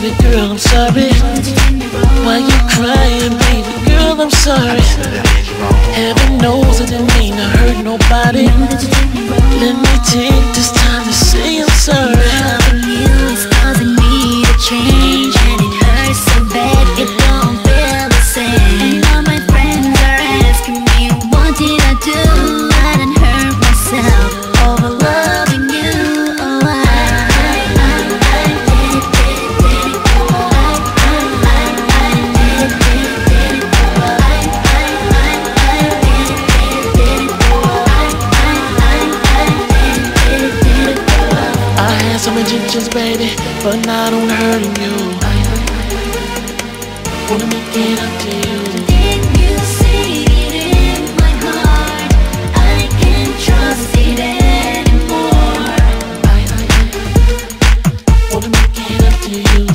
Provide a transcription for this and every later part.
baby girl, I'm sorry. Why you crying, baby girl, I'm sorry. Heaven knows I didn't mean to hurt nobody. Let me take I'm a baby, but not on hurting you. Wanna make it up to you. Can you see it in my heart? I can't trust it anymore. Wanna make it up to you.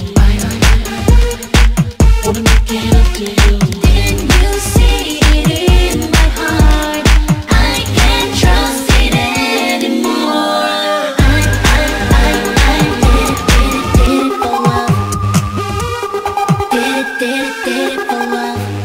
the